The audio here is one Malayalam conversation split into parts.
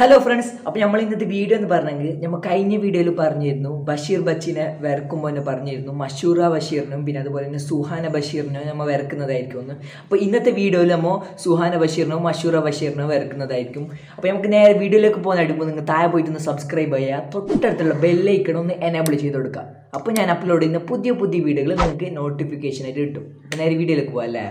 ഹലോ ഫ്രണ്ട്സ് അപ്പോൾ നമ്മൾ ഇന്നത്തെ വീഡിയോ എന്ന് പറഞ്ഞെങ്കിൽ നമ്മൾ കഴിഞ്ഞ വീഡിയോയിൽ പറഞ്ഞിരുന്നു ബഷീർ ബച്ചിനെ വരക്കുമ്പോൾ തന്നെ പറഞ്ഞിരുന്നു മഷൂറ ബഷീറിനും പിന്നെ അതുപോലെ തന്നെ സുഹാന ബഷീറിനും നമ്മൾ വരക്കുന്നതായിരിക്കും ഒന്ന്. അപ്പോൾ ഇന്നത്തെ വീഡിയോയിൽ നമ്മൾ സുഹാന ബഷീറിനോ മഷൂറ ബഷീറിനോ വരക്കുന്നതായിരിക്കും. അപ്പോൾ നമുക്ക് നേരെ വീഡിയോയിലേക്ക് പോകുന്ന അടുപ്പോൾ നിങ്ങൾ താഴെ പോയിട്ട് ഒന്ന് സബ്സ്ക്രൈബ് ചെയ്യുക. തൊട്ടടുത്തുള്ള ബെല്ലൈക്കൺ ഒന്ന് എനേബിൾ ചെയ്ത് കൊടുക്കുക. അപ്പോൾ ഞാൻ അപ്ലോഡ് ചെയ്യുന്ന പുതിയ പുതിയ വീഡിയോകൾ നിങ്ങൾക്ക് നോട്ടിഫിക്കേഷൻ ആയിട്ട് കിട്ടും. അപ്പോൾ നേരെ വീഡിയോയിലേക്ക് പോകാം അല്ലേ?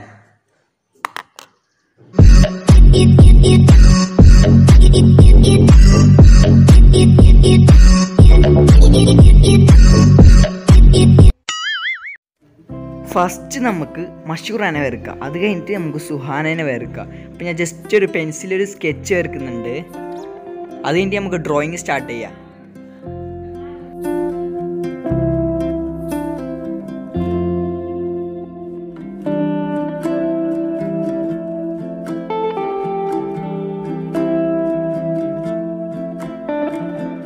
ഫസ്റ്റ് നമുക്ക് മഷൂറാനെ വരക്കാം അത് കഴിഞ്ഞിട്ട് നമുക്ക് സുഹാനേനെ വരക്കാം അപ്പം ഞാൻ ജസ്റ്റ് ഒരു പെൻസിലൊരു സ്കെച്ച് വരക്കുന്നുണ്ട്. അത് കഴിഞ്ഞിട്ട് നമുക്ക് ഡ്രോയിങ് സ്റ്റാർട്ട് ചെയ്യാം.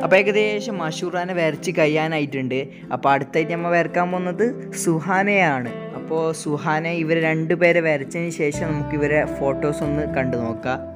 അപ്പോൾ ഏകദേശം മഷൂറാനെ വരച്ച് കഴിയാനായിട്ടുണ്ട്. അപ്പോൾ അടുത്തായിട്ട് നമ്മൾ വരക്കാൻ പോകുന്നത് സുഹാനയാണ്. അപ്പോൾ സുഹാന ഇവർ രണ്ടുപേരെ വരച്ചതിന് ശേഷം നമുക്ക് ഇവരെ ഫോട്ടോസ് ഒന്ന് കണ്ടു നോക്കാം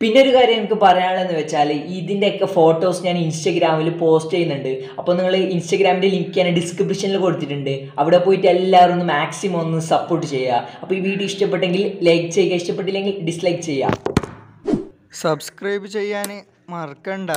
പിന്നെ ഒരു കാര്യം എനിക്ക് പറയാനുള്ളതെന്ന് വെച്ചാൽ ഇതിന്റെയൊക്കെ ഫോട്ടോസ് ഞാൻ ഇൻസ്റ്റഗ്രാമിൽ പോസ്റ്റ് ചെയ്യുന്നുണ്ട്. അപ്പോൾ നിങ്ങൾ ഇൻസ്റ്റഗ്രാമിന്റെ ലിങ്ക് ഞാൻ ഡിസ്ക്രിപ്ഷനിൽ കൊടുത്തിട്ടുണ്ട്. അവിടെ പോയിട്ട് എല്ലാവരും ഒന്ന് മാക്സിമം ഒന്ന് സപ്പോർട്ട് ചെയ്യുക. അപ്പോൾ ഈ വീഡിയോ ഇഷ്ടപ്പെട്ടെങ്കിൽ ലൈക്ക് ചെയ്യുക. ഇഷ്ടപ്പെട്ടില്ലെങ്കിൽ ഡിസ്ലൈക്ക് ചെയ്യുക. സബ്സ്ക്രൈബ് ചെയ്യാൻ മറക്കണ്ട.